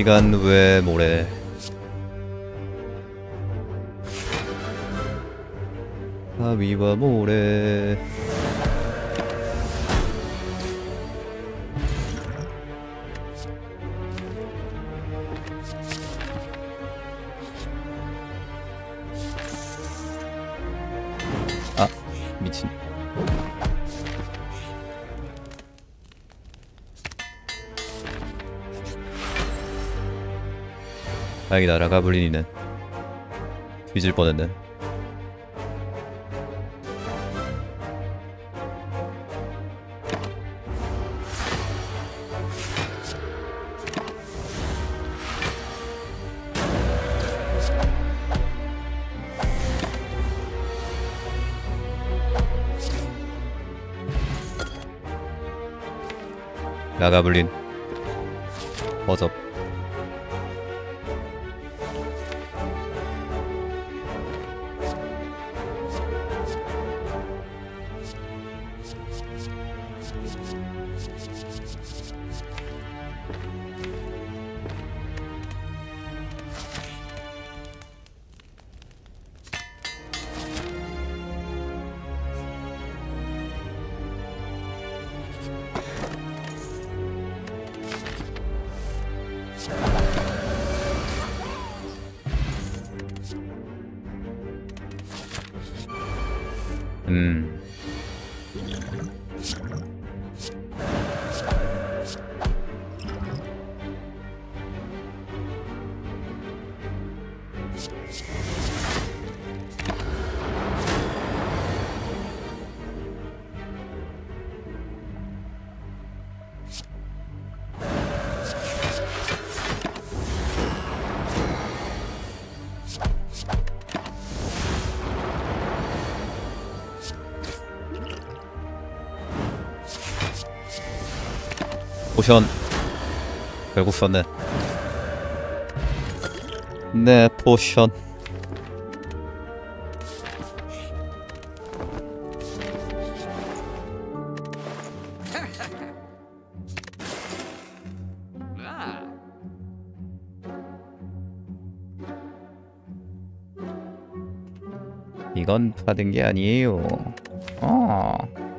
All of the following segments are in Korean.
시간 외 모래 위와 모래. 아 미친. 다행이다 라가블린이는 뒤질 뻔했네 라가블린 버접 음포 션 결국 썼네. 네 포션. 이건 받은 게 아니에요. 어.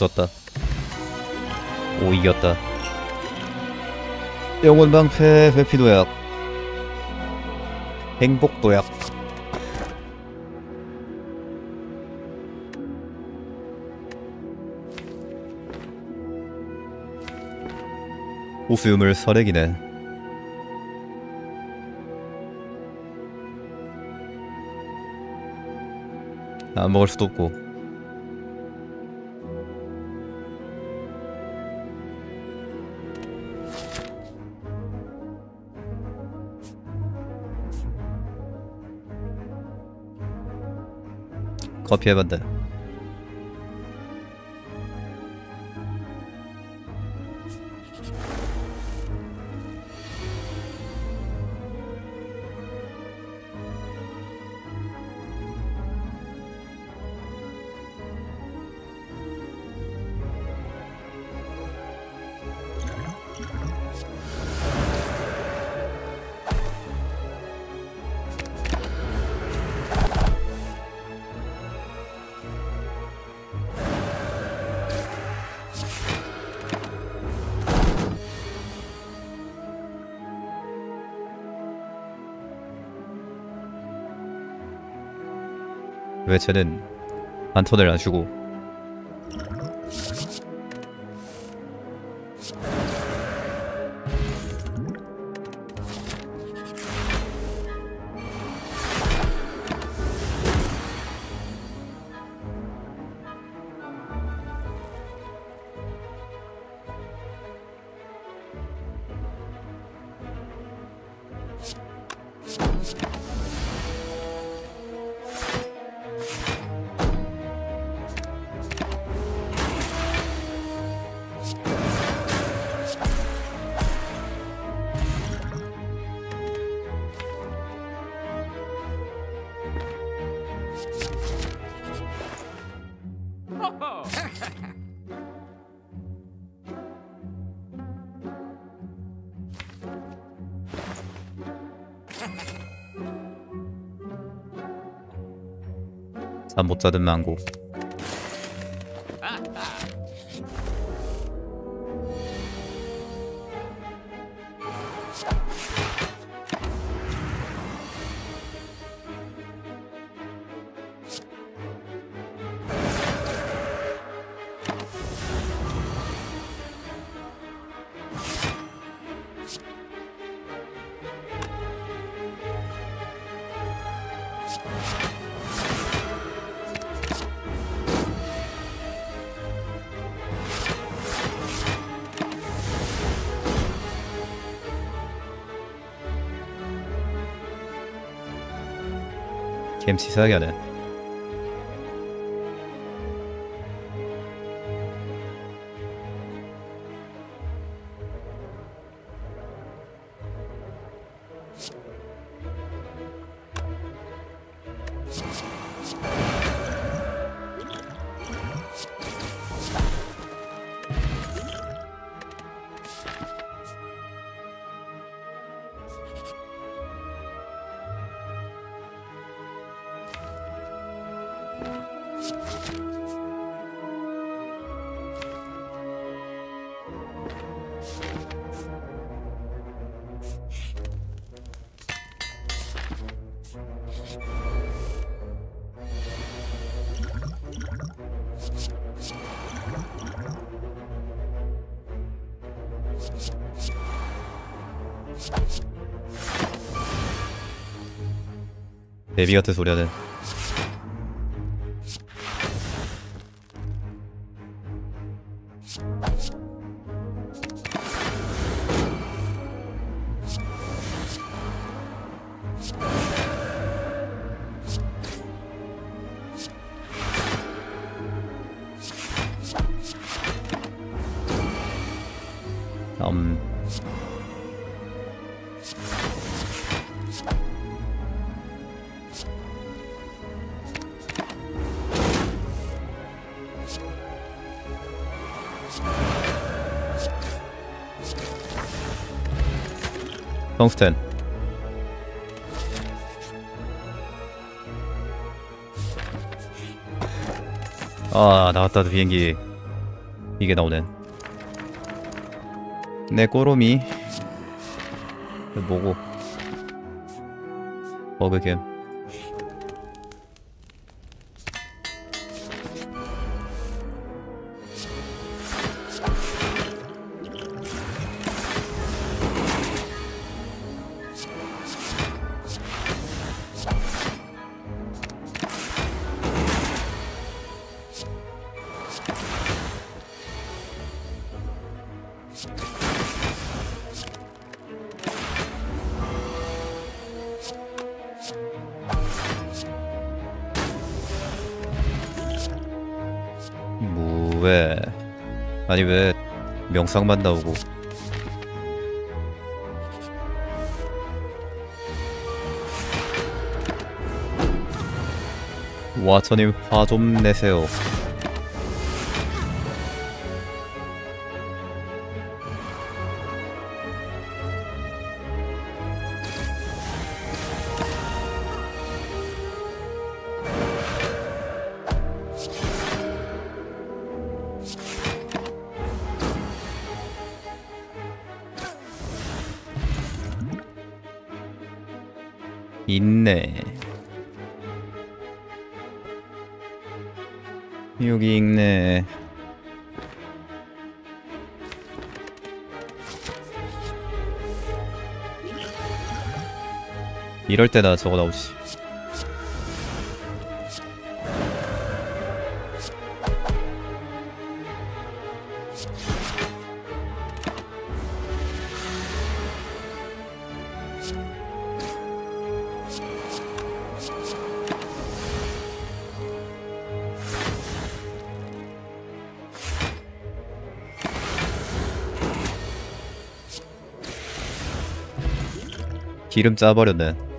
오졌다. 오 이겼다. 영혼 방패 회피 도약. 행복 도약. 오수유물 설액이네. 안 먹을 수도 없고. 커피 쟤는 한 턴을 안 쉬고 잠못 자든 망고 게임 치 데비 같은 소리 하네 음 텅스텐. 아 나왔다 비행기. 이게 나오네. 내 이거 뭐고? 버그겜 아니 왜 명상만 나오고? 와처님 화 좀 내세요 있네. 여기 있네. 이럴 때다 저거 나오지. 기름 짜버렸네.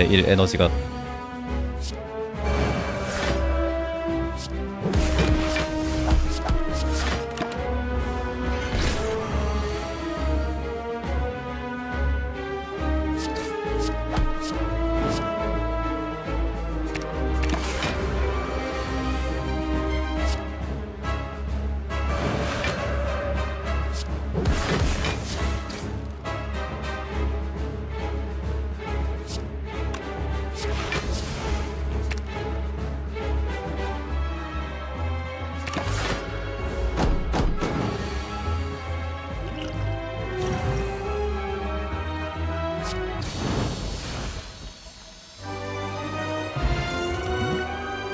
내 일 에너지가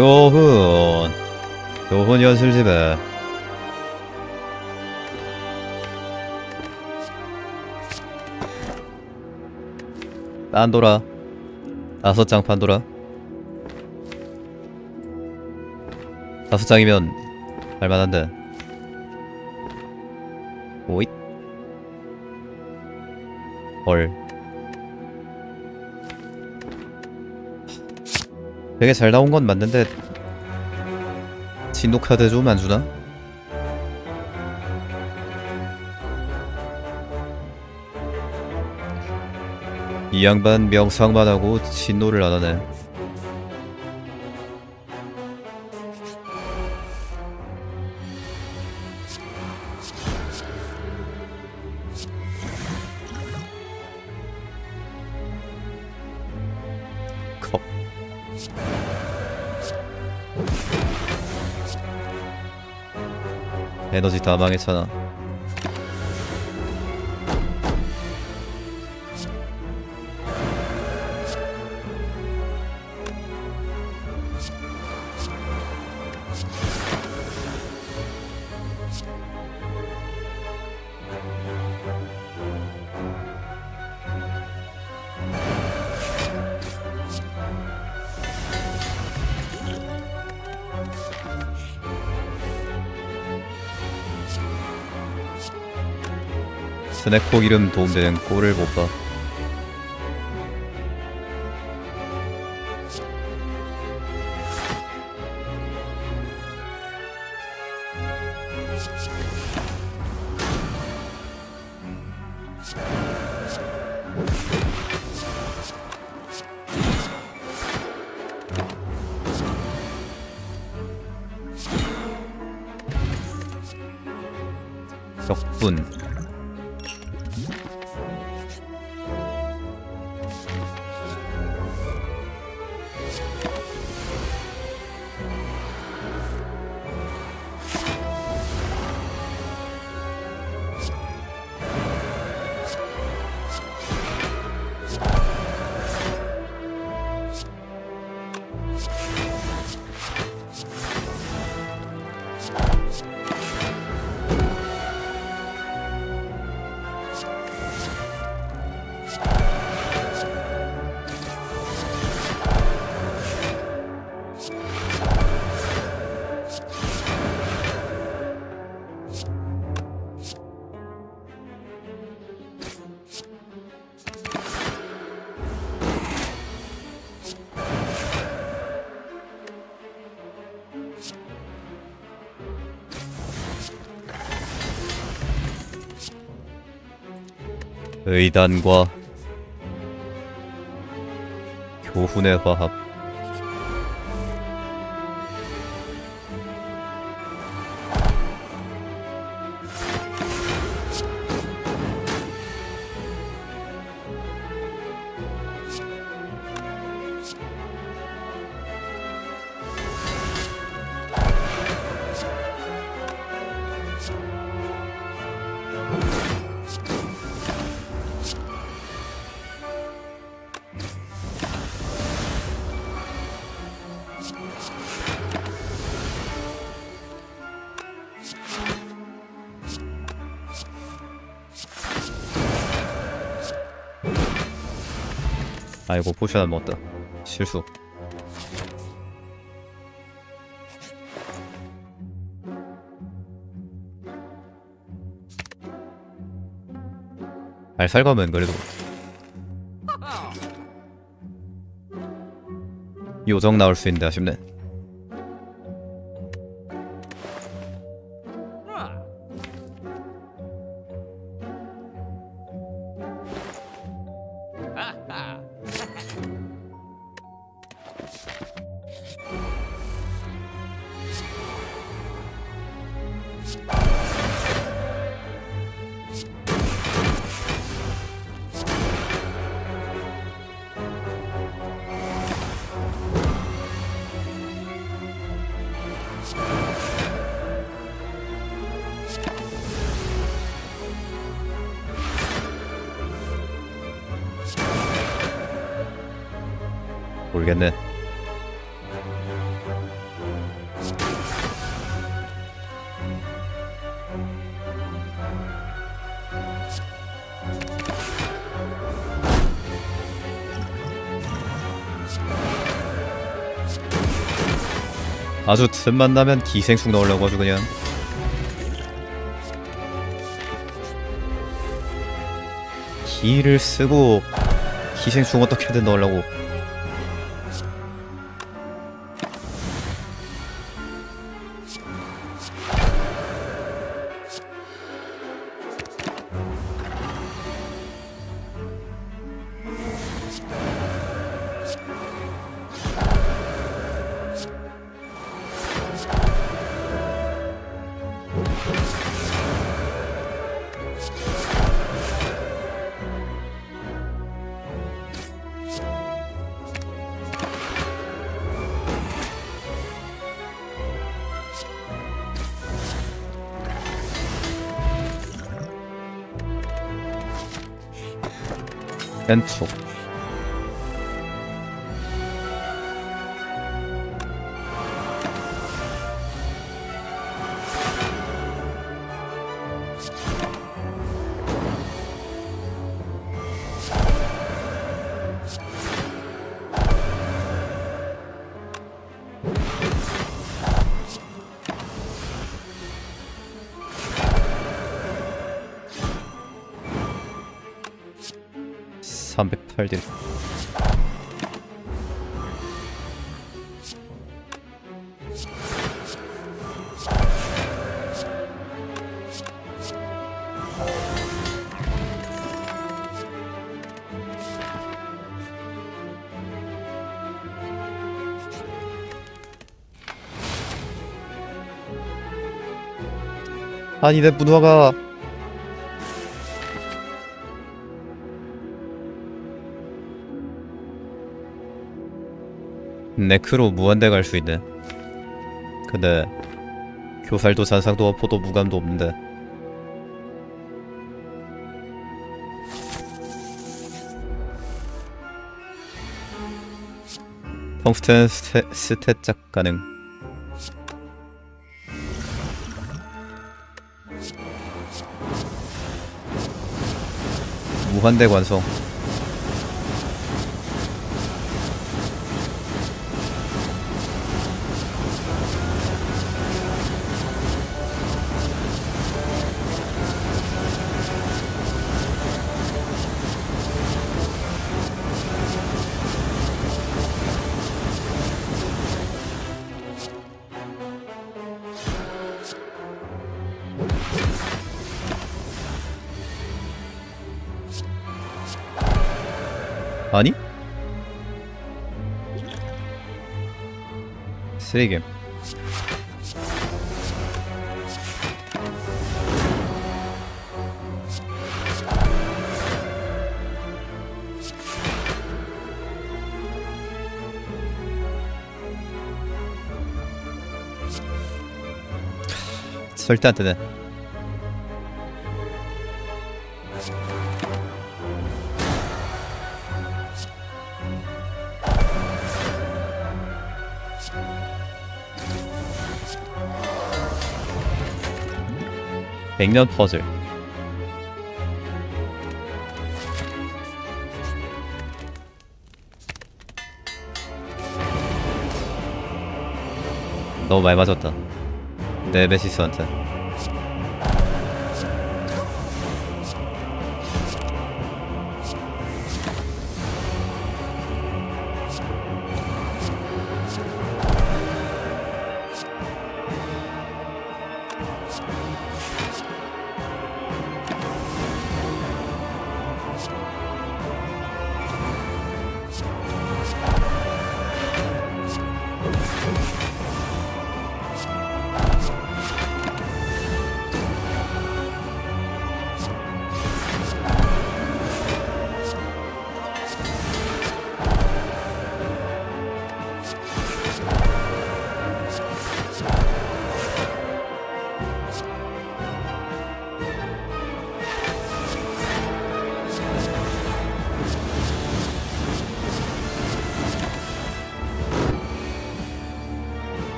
교훈. 교훈 연술집에. 빤도라 다섯 장 판도라 다섯 장이면 할만한데. 오잇. 헐 되게 잘 나온 건 맞는데 진노 카드 좀 안 주나? 이 양반 명상만 하고 진노를 안 하네. 다 망했잖아. 스낵콕 이름 도움되는 꼴을 못 봐. 의단과 교훈의 화합 아이고 포션 안 먹었다. 실수. 알살감은 그래도. 요정 나올 수 있는데 아쉽네 모르겠네. 아주 틈만 나면 기생충 넣으려고 아주 그냥. 기를 쓰고 기생충 어떻게든 넣으려고 Pencil. (308딜) 아니 내 문화가 네크로 무한대 갈 수 있네. 근데 교살도 잔상도 어포도 무감도 없는데. 텅스텐 스테, 스탯 가능. 무한대 관성 쓰레기겜 절대 안 되네 백년 퍼즐. 너무 많이 맞았다. 네메시스한테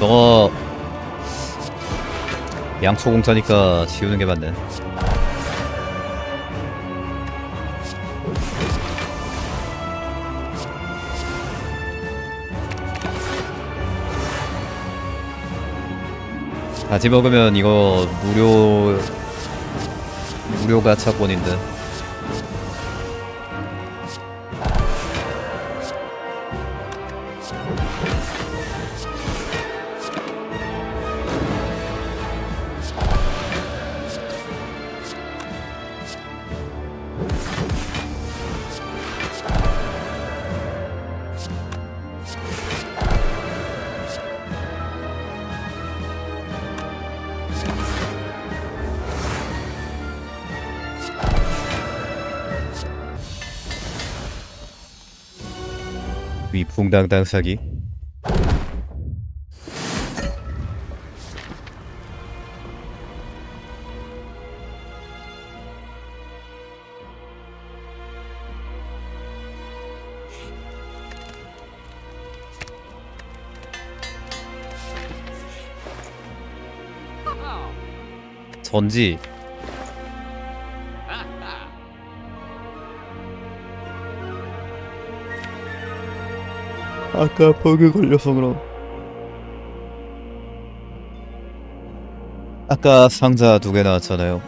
너가 양초 공차니까 지우는 게 맞네. 다시 먹으면 이거 무료 무료 가차권인데. 위풍당당 사기. 전지 아까 버그 걸려서 그럼 아까 상자 두 개 나왔잖아요.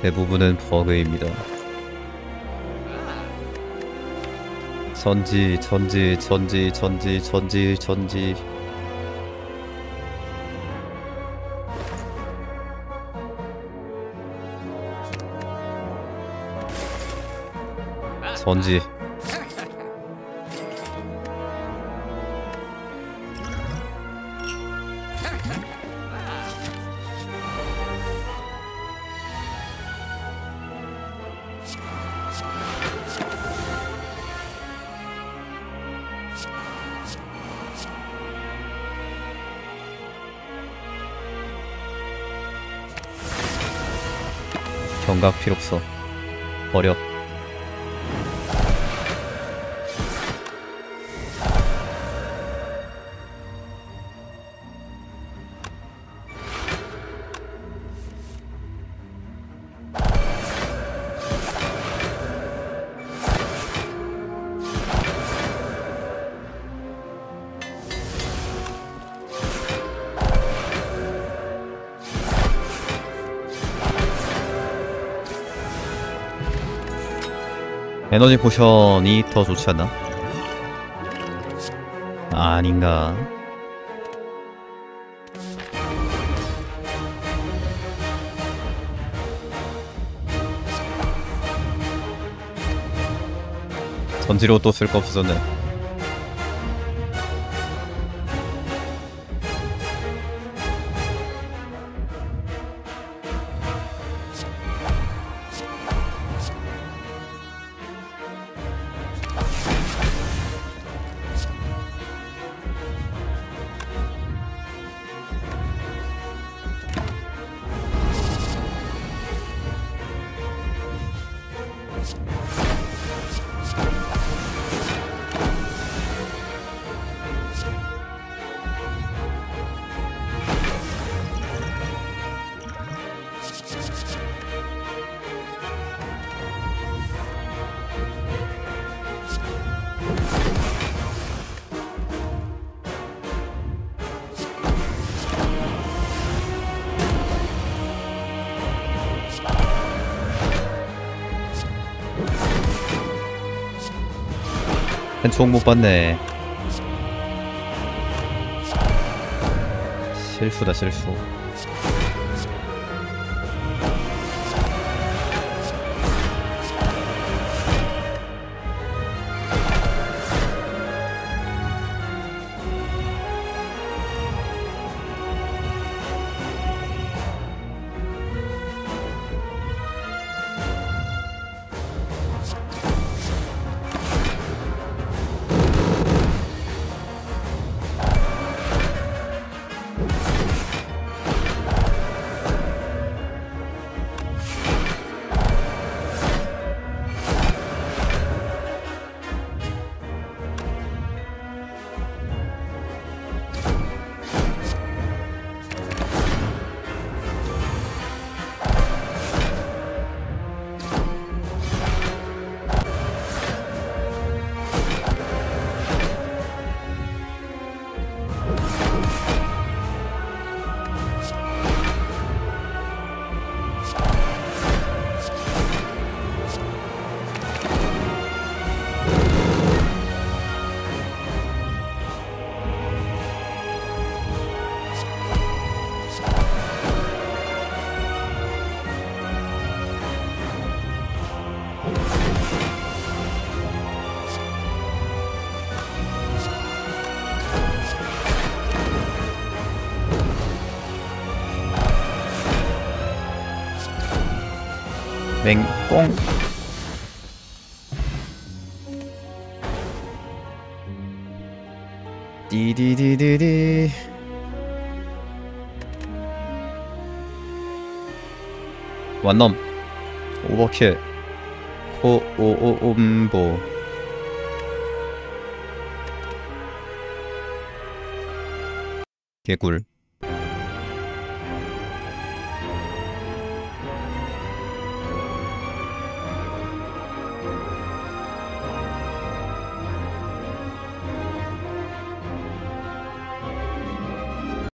대부분은 버그입니다. 전지 전지 전지 전지 전지 전지 전지. 경각 필요 없어. 버려 에너지 포션이 더 좋지 않나? 아닌가? 전지로 또 쓸 거 없어졌네. 한총 못 봤네. 실수다 실수. 맹꽁. 디디디디디. 완넘 오버킬. 코오오옴보. 개꿀